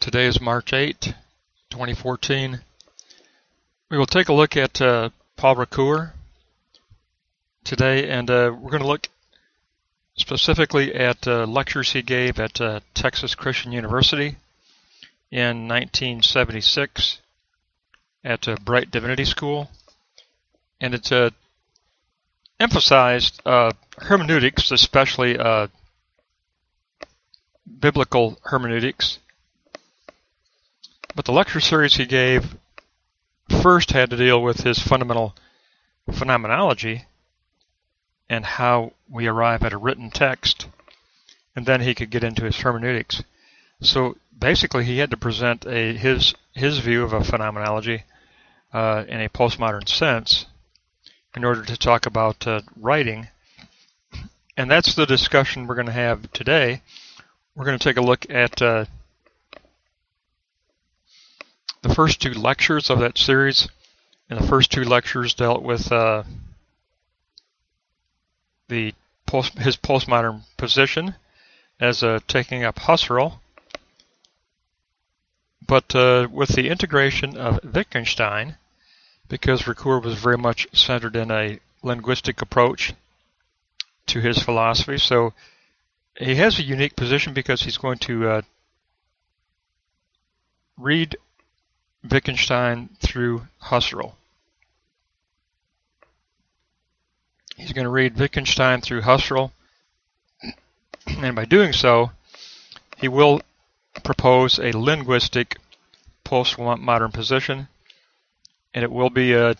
Today is March 8, 2014. We will take a look at uh, Paul Ricoeur today, and uh, we're going to look specifically at uh, lectures he gave at uh, Texas Christian University in 1976 at uh, Brite Divinity School. And it uh, emphasized hermeneutics, especially biblical hermeneutics but the lecture series he gave first had to deal with his fundamental phenomenology and how we arrive at a written text, and then he could get into his hermeneutics. So basically, he had to present a his his view of a phenomenology uh, in a postmodern sense in order to talk about uh, writing, and that's the discussion we're going to have today. We're going to take a look at uh, the first two lectures of that series, and the first two lectures dealt with uh, the post, his postmodern position as uh, taking up Husserl, but uh, with the integration of Wittgenstein, because Ricoeur was very much centered in a linguistic approach to his philosophy, so he has a unique position because he's going to uh, read Wittgenstein through Husserl. He's going to read Wittgenstein through Husserl, and by doing so, he will propose a linguistic postmodern position, and it will be a, uh,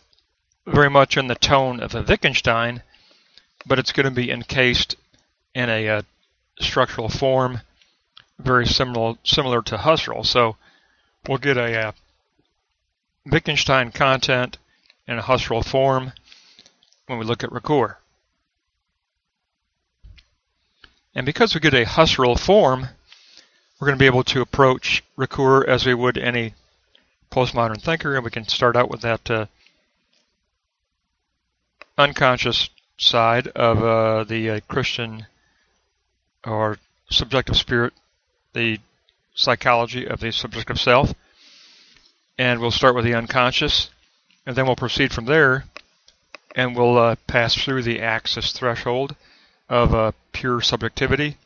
very much in the tone of a Wittgenstein, but it's going to be encased in a, a uh, structural form very similar similar to Husserl. So we'll get a, a uh, Wittgenstein content in a Husserl form when we look at Ricoeur. And because we get a Husserl form, we're going to be able to approach Ricoeur as we would any postmodern thinker, and we can start out with that uh, unconscious side of uh, the uh, Christian or subjective spirit, the psychology of the subjective self and we'll start with the unconscious, and then we'll proceed from there, and we'll uh, pass through the axis threshold of uh, pure subjectivity.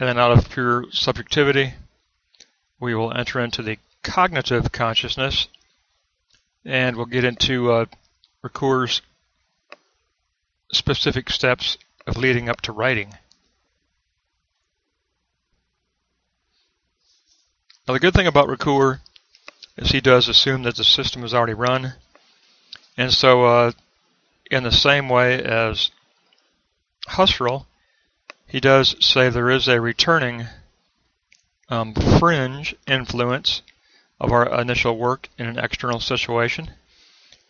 And then out of pure subjectivity, we will enter into the cognitive consciousness, and we'll get into uh, Ricoeur's specific steps of leading up to writing. Now, the good thing about Ricoeur as he does assume that the system is already run. And so, uh, in the same way as Husserl, he does say there is a returning um, fringe influence of our initial work in an external situation.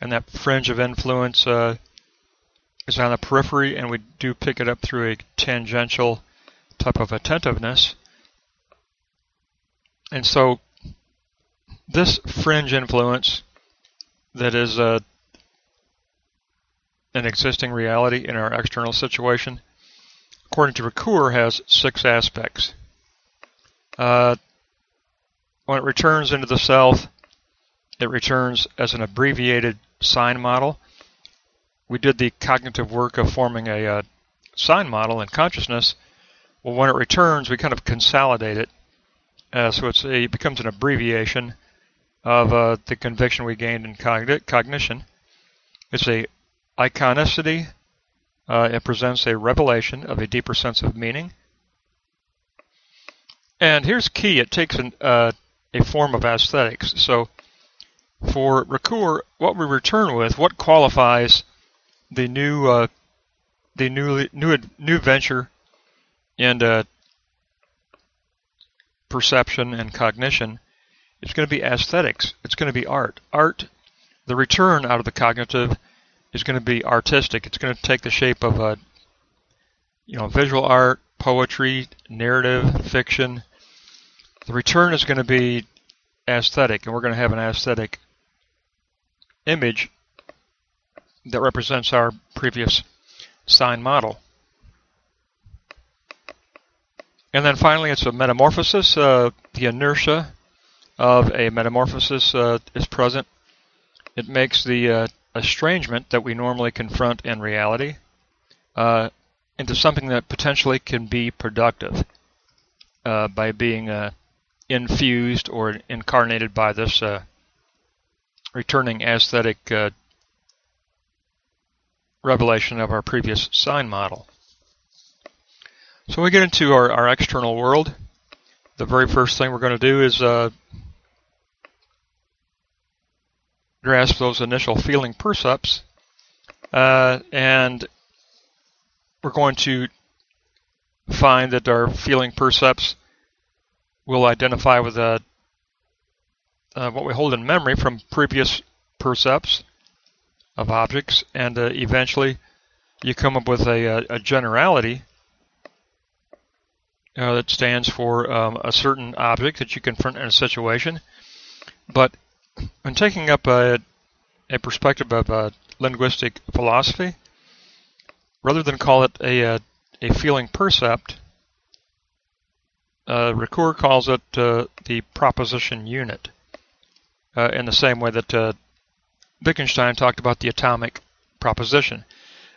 And that fringe of influence uh, is on the periphery, and we do pick it up through a tangential type of attentiveness. And so this fringe influence that is uh, an existing reality in our external situation, according to Ricoeur, has six aspects. Uh, when it returns into the self, it returns as an abbreviated sign model. We did the cognitive work of forming a uh, sign model in consciousness. Well, when it returns, we kind of consolidate it. Uh, so a, it becomes an abbreviation of uh, the conviction we gained in cogn cognition. It's a iconicity. Uh, it presents a revelation of a deeper sense of meaning. And here's key. It takes an, uh, a form of aesthetics. So for Ricoeur, what we return with, what qualifies the new uh, the new new new venture in uh, perception and cognition it's going to be aesthetics. It's going to be art. Art, the return out of the cognitive is going to be artistic. It's going to take the shape of a, you know, visual art, poetry, narrative, fiction. The return is going to be aesthetic, and we're going to have an aesthetic image that represents our previous sign model. And then finally, it's a metamorphosis. Uh, the inertia of a metamorphosis uh, is present. It makes the uh, estrangement that we normally confront in reality uh, into something that potentially can be productive uh, by being uh, infused or incarnated by this returning aesthetic revelation of our previous sign model. So we get into our, our external world. The very first thing we're going to do is uh, grasp those initial feeling percepts, uh, and we're going to find that our feeling percepts will identify with uh, uh, what we hold in memory from previous percepts of objects, and uh, eventually you come up with a, a generality uh, that stands for um, a certain object that you confront in a situation. But when taking up a, a perspective of uh, linguistic philosophy, rather than call it a, a, a feeling percept, uh, Ricoeur calls it uh, the proposition unit, uh, in the same way that uh, Wittgenstein talked about the atomic proposition.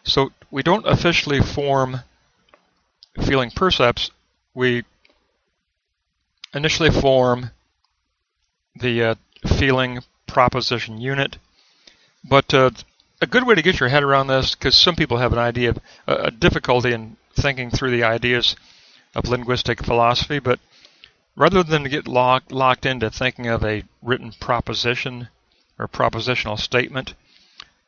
So we don't officially form feeling percepts. We initially form the uh, feeling proposition unit. But uh, a good way to get your head around this, because some people have an idea of a difficulty in thinking through the ideas of linguistic philosophy, but rather than get locked, locked into thinking of a written proposition or propositional statement.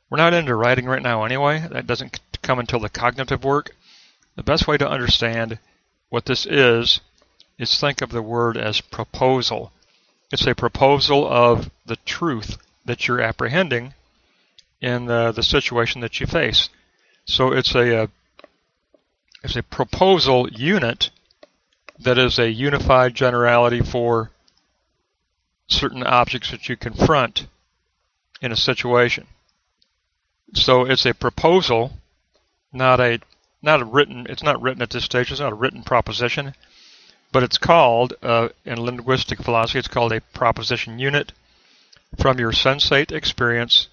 We're not into writing right now anyway. That doesn't come until the cognitive work. The best way to understand what this is is think of the word as proposal. It's a proposal of the truth that you're apprehending in the, situation that you face. So it's a, a it's a proposal unit that is a unified generality for certain objects that you confront in a situation. So it's a proposal, not a not a written. It's not written at this stage. It's not a written proposition, but it's called uh, in linguistic philosophy. It's called a proposition unit from your sensate experience,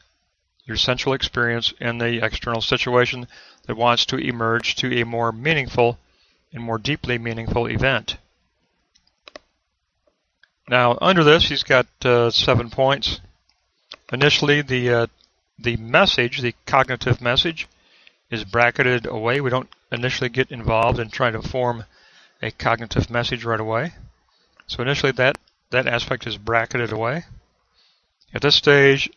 your central experience in the external situation that wants to emerge to a more meaningful and more deeply meaningful event. Now, under this, he's got uh, seven points. Initially, the uh, the message, the cognitive message, is bracketed away. We don't initially get involved in trying to form a cognitive message right away. So initially, that that aspect is bracketed away. At this stage,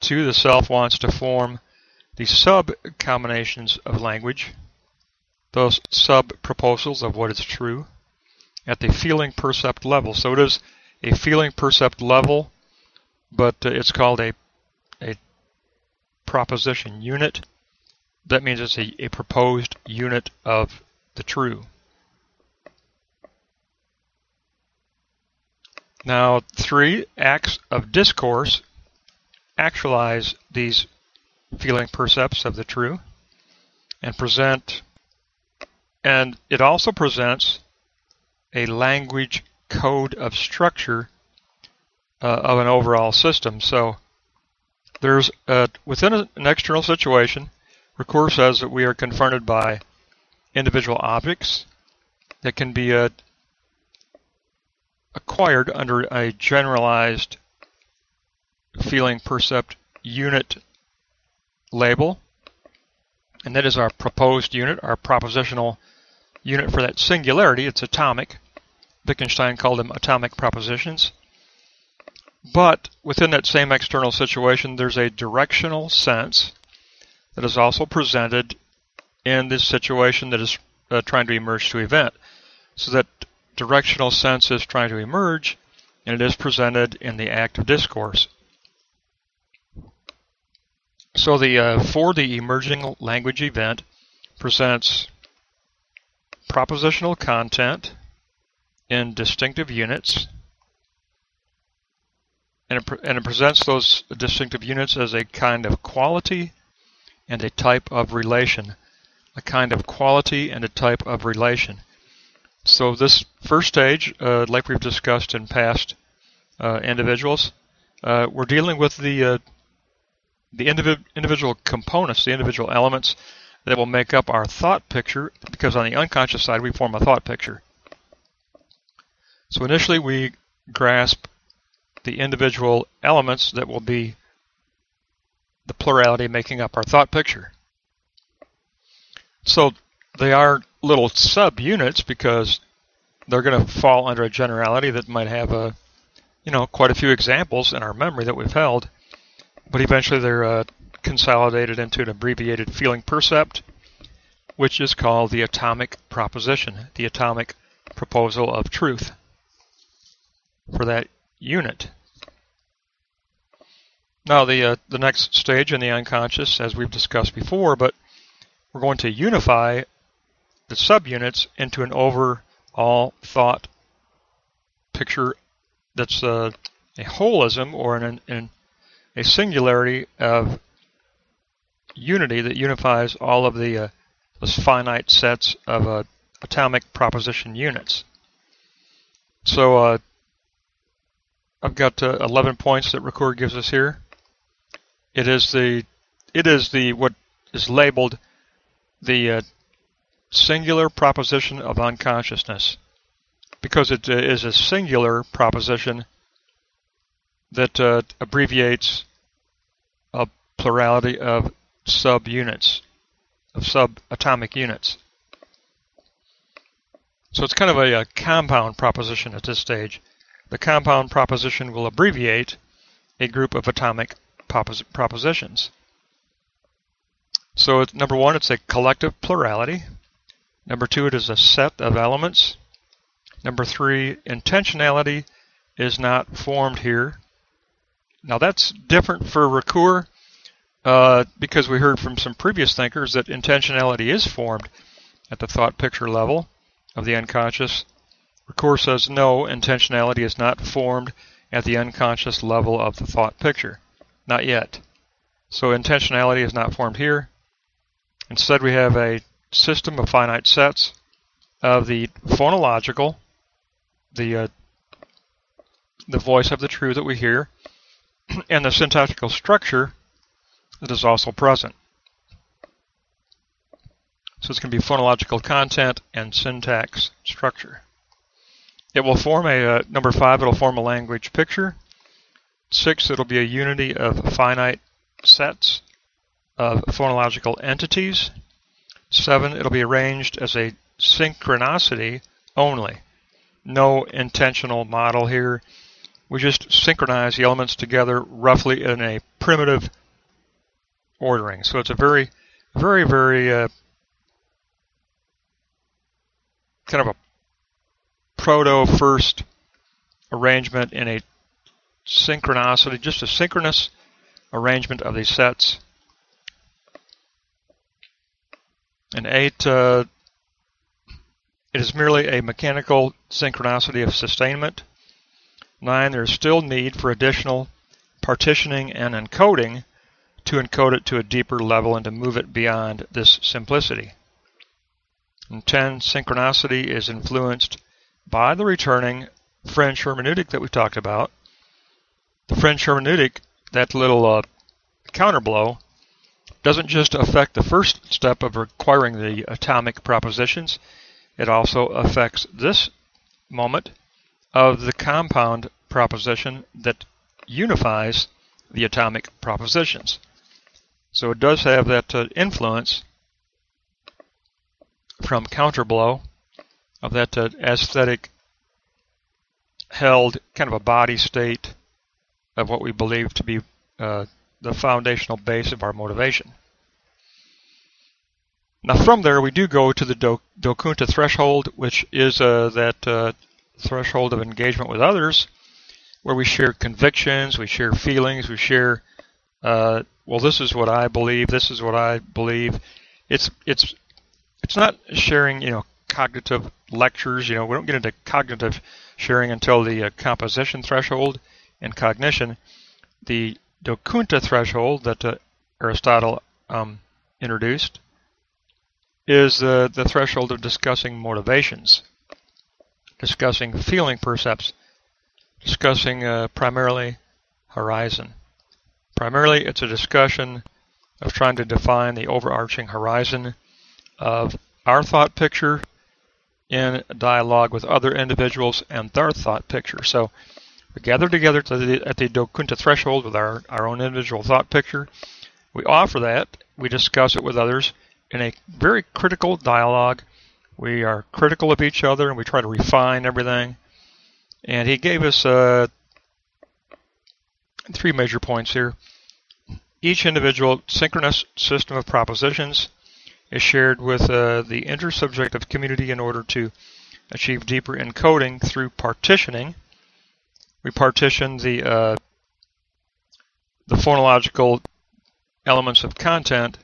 two, the self wants to form the sub-combinations of language, those sub-proposals of what is true, at the feeling percept level. So it is a feeling percept level but uh, it's called a, a proposition unit. That means it's a, a proposed unit of the true. Now, three acts of discourse actualize these feeling percepts of the true and present, and it also presents a language code of structure uh, of an overall system. So there's uh, within a, an external situation, Ricoeur says that we are confronted by individual objects that can be uh, acquired under a generalized feeling percept unit label. And that is our proposed unit, our propositional unit for that singularity. It's atomic. Wittgenstein called them atomic propositions. But within that same external situation, there's a directional sense that is also presented in this situation that is uh, trying to emerge to event. So that directional sense is trying to emerge, and it is presented in the act of discourse. So the uh, for the emerging language event presents propositional content in distinctive units and it, and it presents those distinctive units as a kind of quality and a type of relation. A kind of quality and a type of relation. So this first stage, uh, like we've discussed in past uh, individuals, uh, we're dealing with the uh, the individ individual components, the individual elements that will make up our thought picture, because on the unconscious side we form a thought picture. So initially we grasp the individual elements that will be the plurality making up our thought picture. So they are little subunits because they're going to fall under a generality that might have a, you know, quite a few examples in our memory that we've held, but eventually they're uh, consolidated into an abbreviated feeling percept, which is called the atomic proposition, the atomic proposal of truth for that unit. Now the uh, the next stage in the unconscious, as we've discussed before, but we're going to unify the subunits into an overall thought picture that's uh, a holism or an, an, a singularity of unity that unifies all of the uh, those finite sets of uh, atomic proposition units. So uh, I've got uh, 11 points that Ricoeur gives us here. It is the it is the what is labeled the uh, singular proposition of unconsciousness because it uh, a singular proposition that uh, abbreviates a plurality of subunits, of subatomic units. So it's kind of a, a, compound proposition at this stage. The compound proposition will abbreviate a group of atomic propos propositions. So number one, it's a collective plurality. Number two, it is a set of elements. Number three, intentionality is not formed here. Now that's different for Ricoeur uh, because we heard from some previous thinkers that intentionality is formed at the thought picture level of the unconscious. Ricoeur says no, intentionality is not formed at the unconscious level of the thought picture. Not yet. So intentionality is not formed here. Instead, we have a system of finite sets of the phonological, the uh, the voice of the true that we hear, and the syntactical structure that is also present. So it's going to be phonological content and syntax structure. It will form a, uh, number five, it'll form a language picture. Six, it'll be a unity of finite sets of phonological entities. Seven, it'll be arranged as a synchronicity only. No intentional model here. We just synchronize the elements together roughly in a primitive ordering. So it's a very, very, very uh, kind of a proto first arrangement in a synchronicity, just a synchronous arrangement of these sets. And eight, uh, it is merely a mechanical synchronicity of sustainment. Nine, there's still need for additional partitioning and encoding to encode it to a deeper level and to move it beyond this simplicity. And 10, synchronicity is influenced by the returning fringe hermeneutic that we talked about. The fringe hermeneutic, that little uh, counterblow, doesn't just affect the first step of requiring the atomic propositions, it also affects this moment of the compound proposition that unifies the atomic propositions. So it does have that uh, influence from counterblow of that uh, aesthetic held kind of a body state of what we believe to be uh, the foundational base of our motivation. Now from there we do go to the Do Dokunta threshold, which is uh, that uh, threshold of engagement with others, where we share convictions, we share feelings, we share uh, well, this is what I believe. This is what I believe. It's it's it's not sharing, you know, cognitive lectures. You know, we don't get into cognitive sharing until the uh, composition threshold and cognition. The Dokunta threshold that uh, Aristotle um, introduced is uh, the threshold of discussing motivations. discussing feeling percepts, discussing uh, primarily horizon. Primarily, it's a discussion of trying to define the overarching horizon of our thought picture in dialogue with other individuals and their thought picture. So we gather together the, at the Dokunta threshold with our, our own individual thought picture. We offer that, we discuss it with others in a very critical dialogue. We are critical of each other and we try to refine everything. And he gave us uh, three major points here. Each individual synchronous system of propositions is shared with uh, the intersubjective community in order to achieve deeper encoding through partitioning. We partition the uh, the phonological elements of content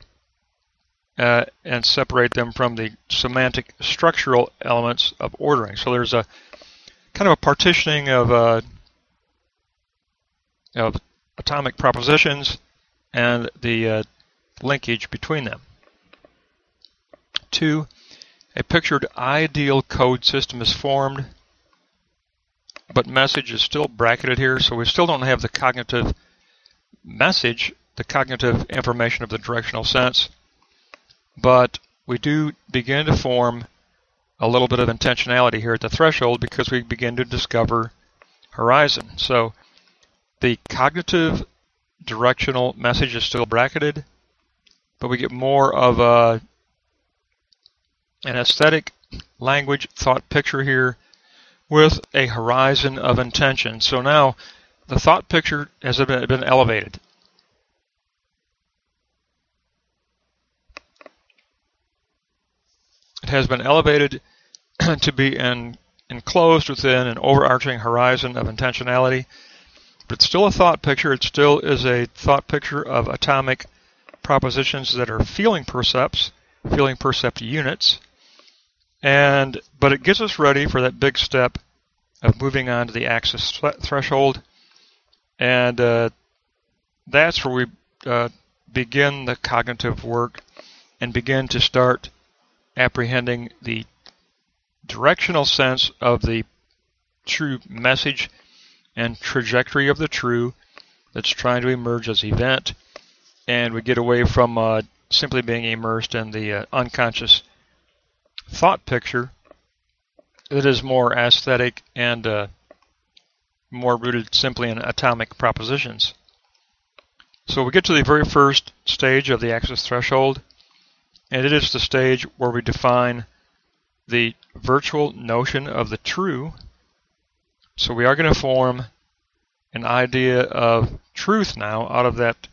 uh, and separate them from the semantic structural elements of ordering. So there's a kind of a partitioning of, uh, of atomic propositions and the uh, linkage between them. Two, a pictured ideal code system is formed, but message is still bracketed here, so we still don't have the cognitive message, the cognitive information of the directional sense, but we do begin to form a little bit of intentionality here at the threshold because we begin to discover horizon. So the cognitive directional message is still bracketed, but we get more of a an aesthetic language thought picture here with a horizon of intention. So now the thought picture has been, elevated. It has been elevated to be enclosed within an overarching horizon of intentionality but it's still a thought picture. It still is a thought picture of atomic propositions that are feeling percepts, feeling percept units. And but it gets us ready for that big step of moving on to the axis threshold, and uh, that's where we uh, begin the cognitive work and begin to start apprehending the directional sense of the true message and trajectory of the true that's trying to emerge as event, and we get away from uh, simply being immersed in the uh, unconscious thought picture that is more aesthetic and uh, more rooted simply in atomic propositions. So we get to the very first stage of the axis threshold, and it is the stage where we define the virtual notion of the true so we are going to form an idea of truth now out of that.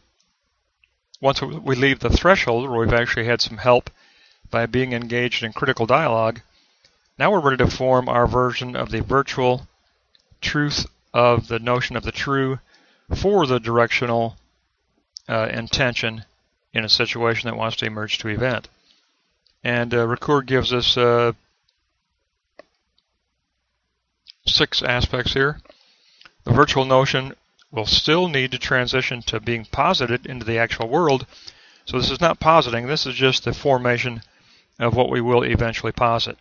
Once we leave the threshold where we've actually had some help by being engaged in critical dialogue, now we're ready to form our version of the virtual truth of the notion of the true for the directional uh, intention in a situation that wants to emerge to event. And uh, Ricoeur gives us uh, six aspects here. The virtual notion will still need to transition to being posited into the actual world. So this is not positing, this is just the formation of what we will eventually posit.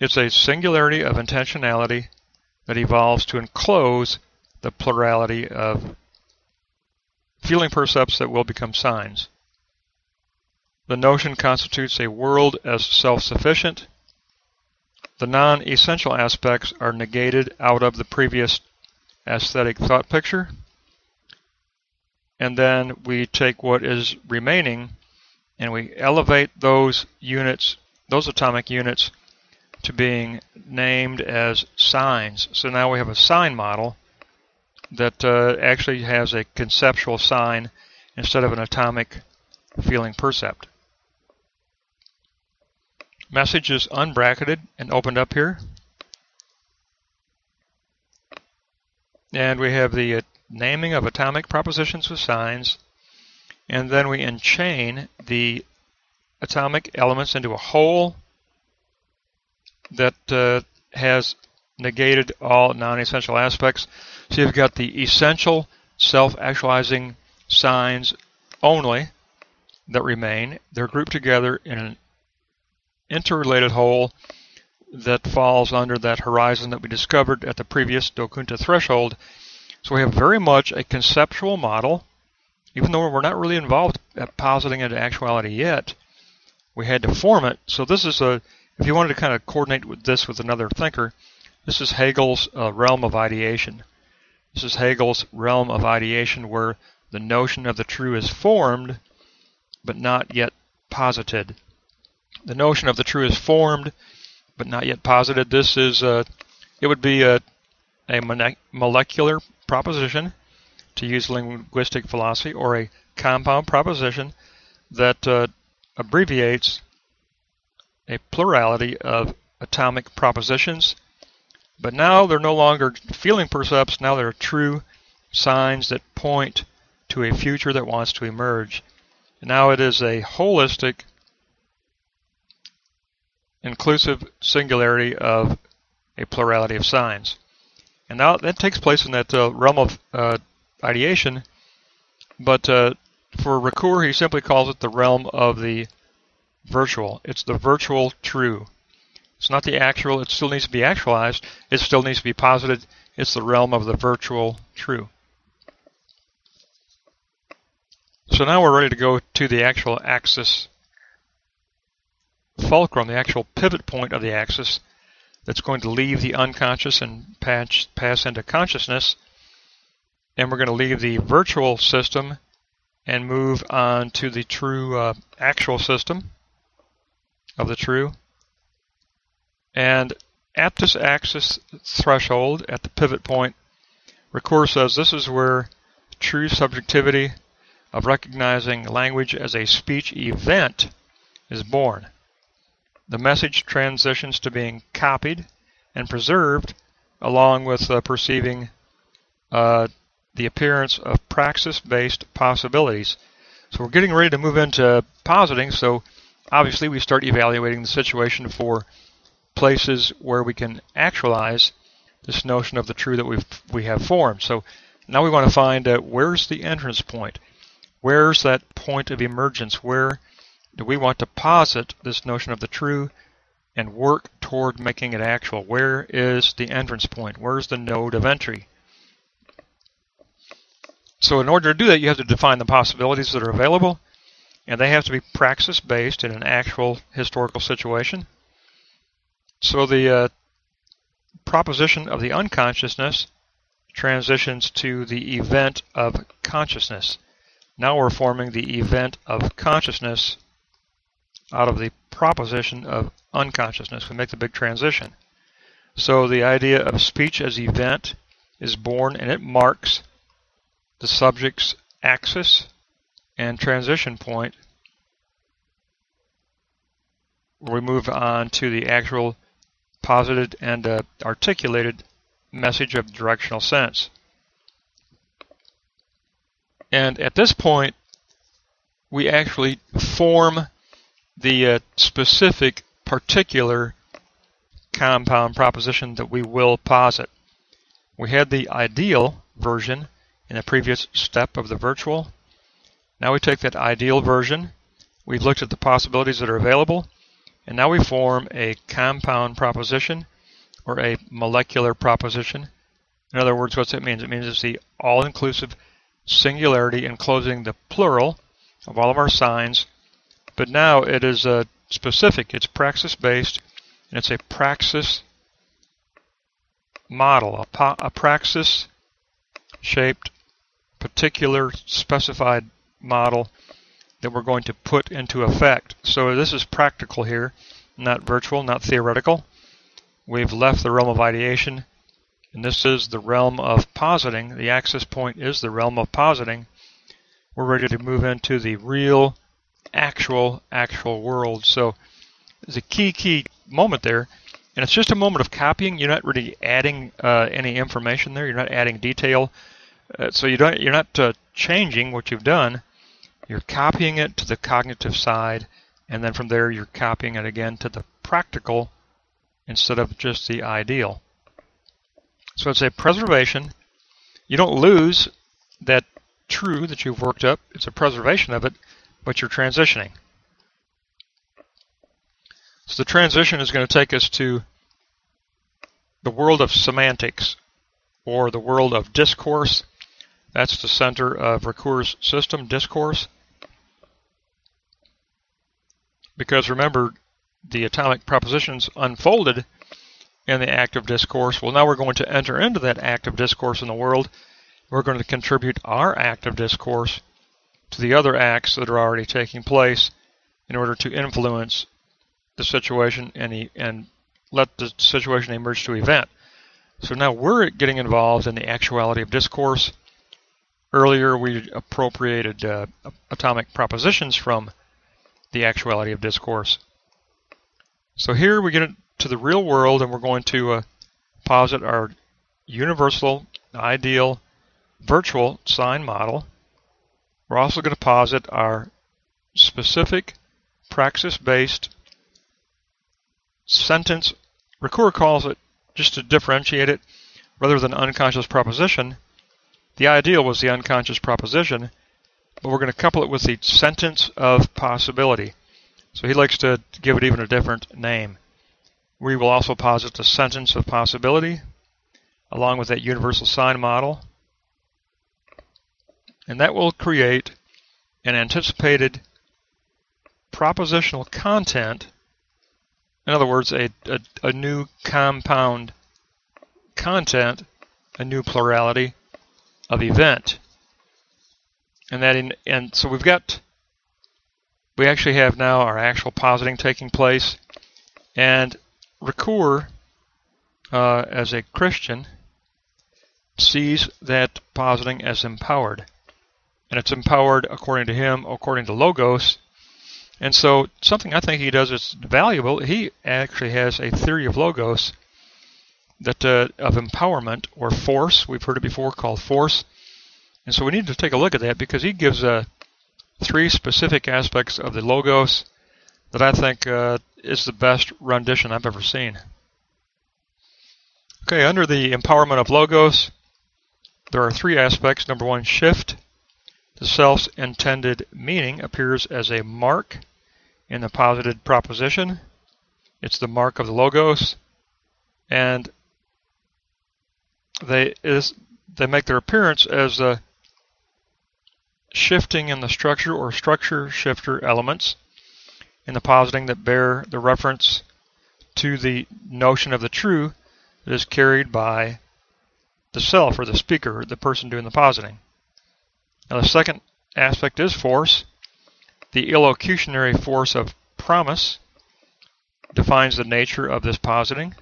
It's a singularity of intentionality that evolves to enclose the plurality of feeling percepts that will become signs. The notion constitutes a world as self-sufficient the non-essential aspects are negated out of the previous aesthetic thought picture. And then we take what is remaining and we elevate those units, those atomic units, to being named as signs. So now we have a sign model that uh, actually has a conceptual sign instead of an atomic feeling percept. Message is unbracketed and opened up here. And we have the uh, naming of atomic propositions with signs. And then we enchain the atomic elements into a whole that uh, has negated all non-essential aspects. So you've got the essential self-actualizing signs only that remain. They're grouped together in an interrelated whole that falls under that horizon that we discovered at the previous Do Kunta threshold. So we have very much a conceptual model, even though we're not really involved at positing into actuality yet. We had to form it. So this is a, if you wanted to kind of coordinate with this with another thinker, this is Hegel's uh, realm of ideation. This is Hegel's realm of ideation where the notion of the true is formed, but not yet posited. The notion of the true is formed, but not yet posited. This is, uh, it would be a, a molecular proposition, to use linguistic philosophy, or a compound proposition that uh, abbreviates a plurality of atomic propositions. But now they're no longer feeling percepts, now they're true signs that point to a future that wants to emerge. Now it is a holistic, inclusive singularity of a plurality of signs. And now that takes place in that uh, realm of uh, ideation, but uh, for Ricoeur, he simply calls it the realm of the virtual. It's the virtual true. It's not the actual, it still needs to be actualized, it still needs to be posited. It's the realm of the virtual true. So now we're ready to go to the actual axis fulcrum, the actual pivot point of the axis that's going to leave the unconscious and pass, pass into consciousness. And we're going to leave the virtual system and move on to the true uh, actual system of the true. And at this axis threshold, at the pivot point, Ricoeur says this is where true subjectivity of recognizing language as a speech event is born. The message transitions to being copied and preserved along with uh, perceiving uh, the appearance of praxis-based possibilities. So we're getting ready to move into positing, so obviously we start evaluating the situation for places where we can actualize this notion of the true that we've we have formed. So now we want to find uh, where's the entrance point? Where's that point of emergence? Where do we want to posit this notion of the true and work toward making it actual? Where is the entrance point? Where's the node of entry? So in order to do that, you have to define the possibilities that are available, and they have to be praxis-based in an actual historical situation. So the uh, proposition of the unconsciousness transitions to the event of consciousness. Now we're forming the event of consciousness out of the proposition of unconsciousness. We make the big transition. So the idea of speech as event is born and it marks the subject's axis and transition point we move on to the actual posited and uh, articulated message of directional sense. And at this point, we actually form the uh, specific particular compound proposition that we will posit. We had the ideal version in the previous step of the virtual. Now we take that ideal version, we've looked at the possibilities that are available, and now we form a compound proposition or a molecular proposition. In other words, what that means? It means it's the all-inclusive singularity enclosing the plural of all of our signs, but now it is a specific, it's praxis based, and it's a praxis model, a, a praxis shaped particular specified model that we're going to put into effect. So this is practical here, not virtual, not theoretical. We've left the realm of ideation and this is the realm of positing. The axis point is the realm of positing. We're ready to move into the real, actual, actual world. So there's a key, key moment there. And it's just a moment of copying. You're not really adding uh, any information there. You're not adding detail. Uh, so you don't, you're not uh, changing what you've done. You're copying it to the cognitive side. And then from there, you're copying it again to the practical instead of just the ideal. So it's a preservation. You don't lose that true that you've worked up. It's a preservation of it, but you're transitioning. So the transition is going to take us to the world of semantics or the world of discourse. That's the center of Ricoeur's system, discourse. Because remember, the atomic propositions unfolded in the active discourse. Well, now we're going to enter into that active discourse in the world. We're going to contribute our active discourse to the other acts that are already taking place in order to influence the situation and, and let the situation emerge to event. So now we're getting involved in the actuality of discourse. Earlier we appropriated uh, atomic propositions from the actuality of discourse. So here we get to the real world and we're going to uh, posit our universal, ideal, virtual sign model. We're also going to posit our specific praxis-based sentence. Ricoeur calls it, just to differentiate it, rather than unconscious proposition, the ideal was the unconscious proposition, but we're going to couple it with the sentence of possibility. So he likes to give it even a different name. We will also posit the sentence of possibility along with that universal sign model. And that will create an anticipated propositional content. In other words, a, a, a new compound content, a new plurality of event. And that in, and so we've got we actually have now our actual positing taking place. And Ricoeur, uh, as a Christian, sees that positing as empowered. And it's empowered according to him, according to Logos. And so something I think he does is valuable. He actually has a theory of Logos that uh, of empowerment or force. We've heard it before called force. And so we need to take a look at that because he gives a three specific aspects of the logos that I think uh, is the best rendition I've ever seen. Okay, under the empowerment of logos, there are three aspects. Number one, shift. The self's intended meaning appears as a mark in the posited proposition. It's the mark of the logos, and they is they make their appearance as a shifting in the structure or structure shifter elements in the positing that bear the reference to the notion of the true that is carried by the self or the speaker, the person doing the positing. Now, the second aspect is force. The illocutionary force of promise defines the nature of this positing.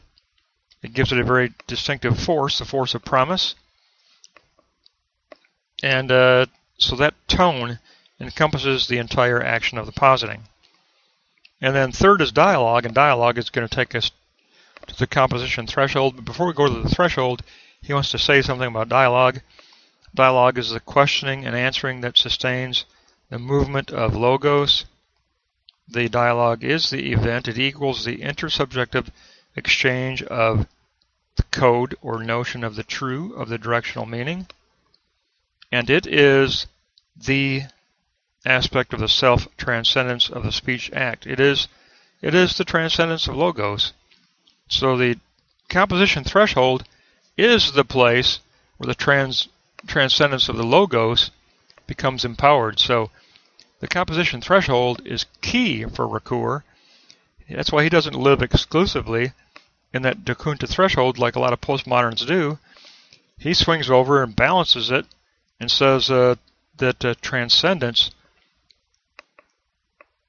It gives it a very distinctive force, the force of promise. And uh, so that tone encompasses the entire action of the positing. And then third is dialogue, and dialogue is going to take us to the composition threshold. But before we go to the threshold, he wants to say something about dialogue. Dialogue is the questioning and answering that sustains the movement of logos. The dialogue is the event. It equals the intersubjective exchange of the code or notion of the true, of the directional meaning and it is the aspect of the self-transcendence of the speech act. It is, it is the transcendence of logos. So the composition threshold is the place where the trans, transcendence of the logos becomes empowered. So the composition threshold is key for Ricoeur. That's why he doesn't live exclusively in that Da Kunta threshold like a lot of postmoderns do. He swings over and balances it and says uh, that uh, transcendence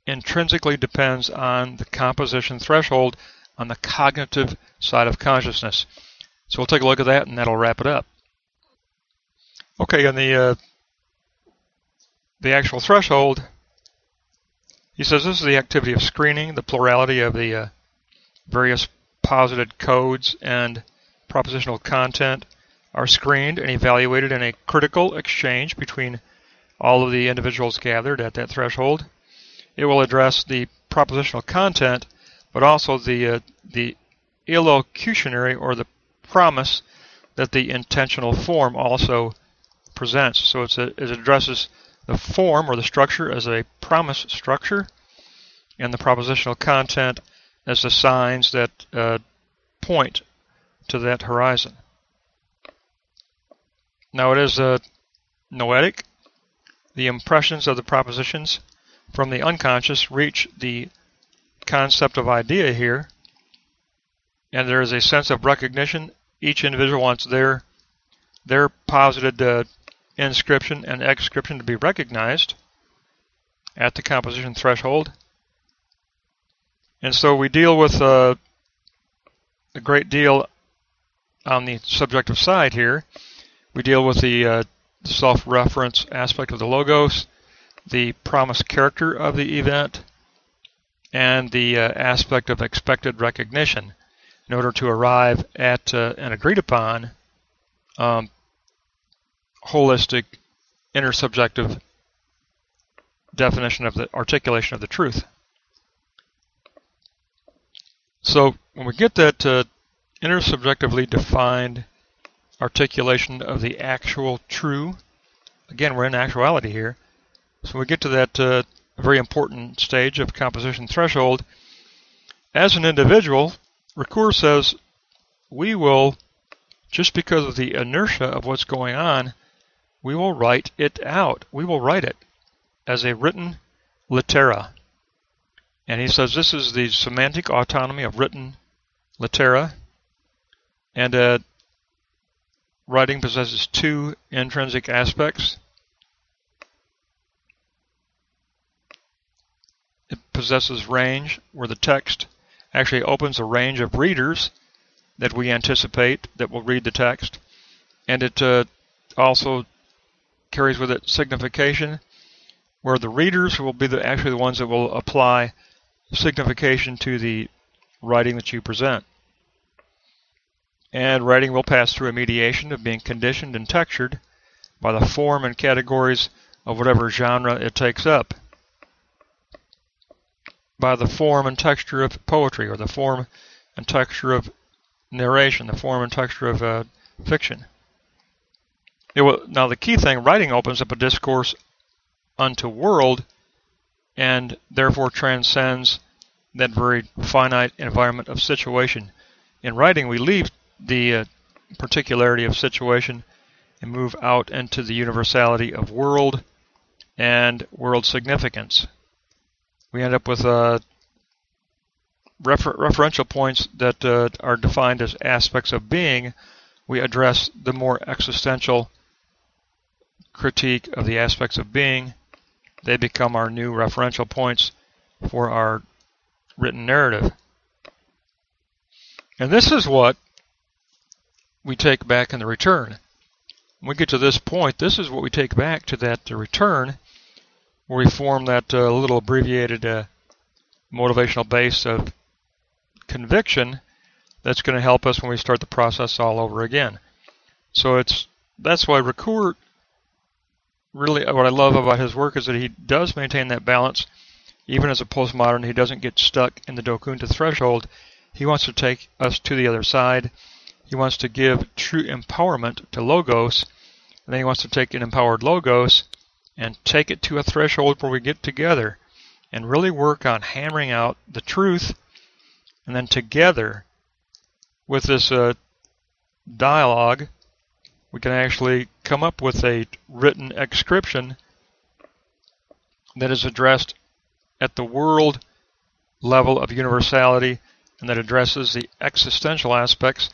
intrinsically depends on the composition threshold on the cognitive side of consciousness. So we'll take a look at that and that'll wrap it up. Okay, on the uh, the actual threshold, he says this is the activity of screening, the plurality of the uh, various posited codes and propositional content are screened and evaluated in a critical exchange between all of the individuals gathered at that threshold. It will address the propositional content, but also the uh, the illocutionary or the promise that the intentional form also presents. So a, it addresses the form or the structure as a promise structure, and the propositional content as the signs that uh, point to that horizon. Now it is a noetic. The impressions of the propositions from the unconscious reach the concept of idea here, and there is a sense of recognition. Each individual wants their their posited uh, inscription and exscription to be recognized at the composition threshold. And so we deal with uh, a great deal on the subjective side here. We deal with the uh, self-reference aspect of the logos, the promised character of the event, and the uh, aspect of expected recognition in order to arrive at uh, an agreed upon um, holistic intersubjective definition of the articulation of the truth. So when we get that uh, intersubjectively defined articulation of the actual true, again we're in actuality here, so we get to that uh, very important stage of composition threshold. As an individual, Ricoeur says we will, just because of the inertia of what's going on, we will write it out. We will write it as a written litera. And he says this is the semantic autonomy of written litera. And uh, writing possesses two intrinsic aspects. It possesses range, where the text actually opens a range of readers that we anticipate that will read the text. And it uh, also carries with it signification, where the readers will be the, actually the ones that will apply signification to the writing that you present. And writing will pass through a mediation of being conditioned and textured by the form and categories of whatever genre it takes up. By the form and texture of poetry, or the form and texture of narration, the form and texture of uh, fiction. Will, now, the key thing, writing opens up a discourse unto world and therefore transcends that very finite environment of situation. In writing, we leave the uh, particularity of situation and move out into the universality of world and world significance. We end up with uh, refer referential points that uh, are defined as aspects of being. We address the more existential critique of the aspects of being. They become our new referential points for our written narrative. And this is what we take back in the return. When we get to this point, this is what we take back to that return, where we form that uh, little abbreviated uh, motivational base of conviction that's going to help us when we start the process all over again. So it's that's why Ricoeur really what I love about his work is that he does maintain that balance. Even as a postmodern, he doesn't get stuck in the Do Kundta threshold. He wants to take us to the other side. He wants to give true empowerment to Logos, and then he wants to take an empowered Logos and take it to a threshold where we get together and really work on hammering out the truth, and then together with this uh, dialogue we can actually come up with a written exscription that is addressed at the world level of universality and that addresses the existential aspects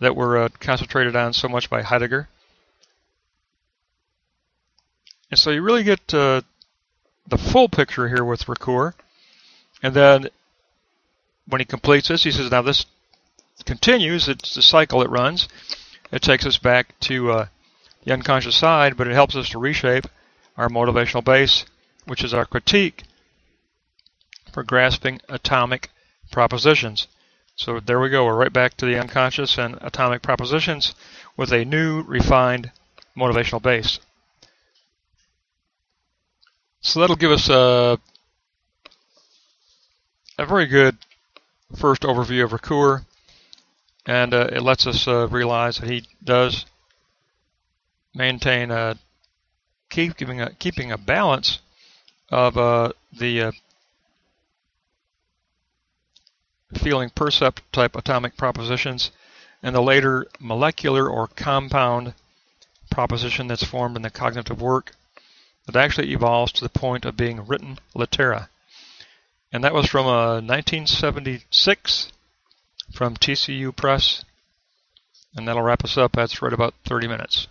that were uh, concentrated on so much by Heidegger. And so you really get uh, the full picture here with Ricoeur. And then when he completes this, he says, now this continues, it's the cycle it runs. It takes us back to uh, the unconscious side, but it helps us to reshape our motivational base, which is our critique for grasping atomic propositions. So there we go. We're right back to the unconscious and atomic propositions with a new, refined motivational base. So that'll give us a, a very good first overview of Ricoeur and uh, it lets us uh, realize that he does maintain a keep keeping a keeping a balance of uh, the uh, feeling percept type atomic propositions and the later molecular or compound proposition that's formed in the cognitive work that actually evolves to the point of being written litera. And that was from uh, a 1976 from TCU Press. And that'll wrap us up. That's right about 30 minutes.